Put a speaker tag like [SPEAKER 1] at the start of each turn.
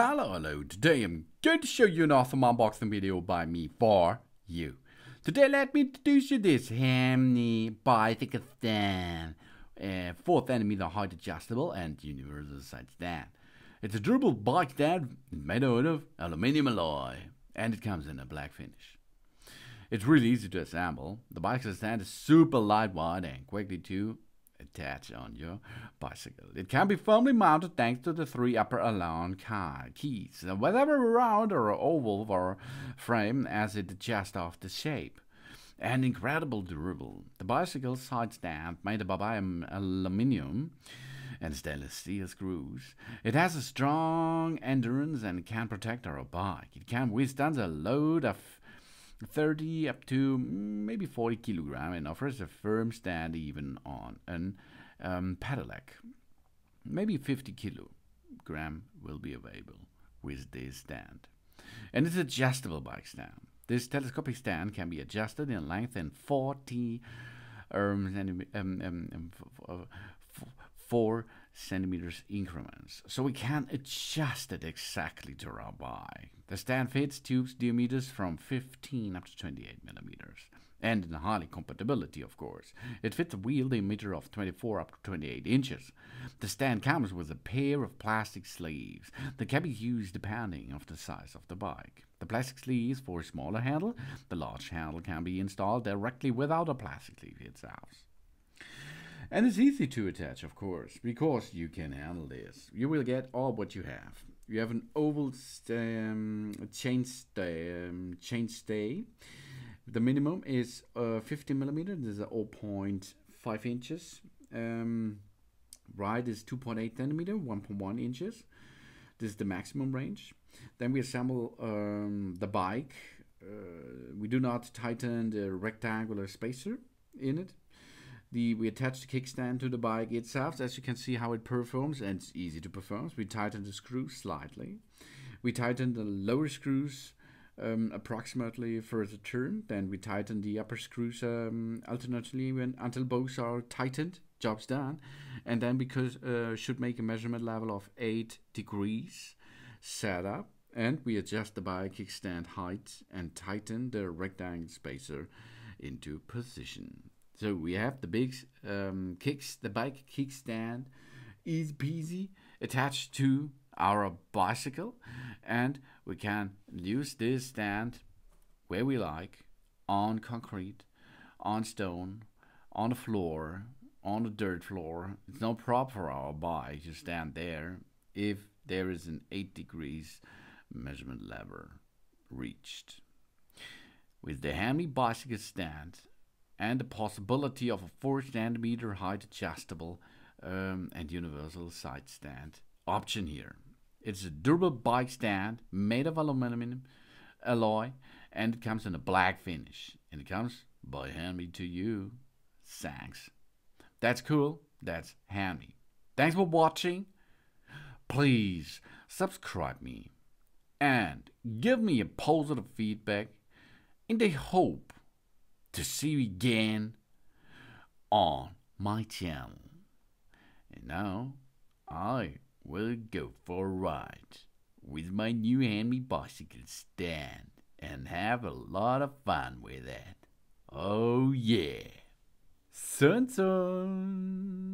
[SPEAKER 1] Hello, hello. Today I'm going to show you an awesome unboxing video by me for you. Today let me introduce you this Henmi bicycle stand. Uh, 4 centimeter height adjustable and universal side stand. It's a durable bike stand made out of aluminium alloy and it comes in a black finish. It's really easy to assemble. The bicycle stand is super lightweight and quickly to attach on your bicycle. It can be firmly mounted thanks to the three upper Allen keys, whether round or oval or frame as it adjusts off the shape. And incredible durable. The bicycle side stand made of aluminium and stainless steel screws. It has a strong endurance and can protect our bike. It can withstand a load of 30 up to mm, maybe 40 kilogram and offers a firm stand even on an um, pedelec. Maybe 50 kilogram will be available with this stand. And it's adjustable bike stand. This telescopic stand can be adjusted in length and 40 um, um, um, um four centimeters increments, so we can adjust it exactly to our bike. The stand fits tubes diameters from 15 up to 28 millimeters, and in highly compatibility, of course. It fits a wheel diameter of 24 up to 28 inches. The stand comes with a pair of plastic sleeves that can be used depending on the size of the bike. The plastic sleeves for a smaller handle, the large handle can be installed directly without a plastic sleeve itself. And it's easy to attach, of course, because you can handle this. You will get all what you have. You have an oval chain, stay, chain stay. The minimum is uh, 50 millimeter. This is 0.5 inches. Um, right is 2.8 centimeter, 1.1 inches. This is the maximum range. Then we assemble um, the bike. Uh, we do not tighten the rectangular spacer in it the we attach the kickstand to the bike itself. As you can see how it performs and it's easy to perform. We tighten the screws slightly. We tighten the lower screws um, approximately for the turn. Then we tighten the upper screws um, alternately when, until both are tightened job's done. And then because uh, should make a measurement level of 8 degrees setup and we adjust the bike kickstand height and tighten the rectangle spacer into position so we have the big um, kicks, the bike kickstand, easy peasy, attached to our bicycle, and we can use this stand where we like, on concrete, on stone, on the floor, on the dirt floor. It's no problem for our bike to stand there if there is an 8 degrees measurement lever reached. With the Henmi bicycle stand, and the possibility of a 4 centimeter height adjustable um, and universal side stand option here. It's a durable bike stand made of aluminum alloy and it comes in a black finish and it comes by Henmi to you. Thanks. That's cool. That's Henmi. Thanks for watching. Please subscribe me and give me a positive feedback in the hope to see you again on my channel. And now I will go for a ride with my new Henmi bicycle stand and have a lot of fun with it. Oh yeah. Sun sun.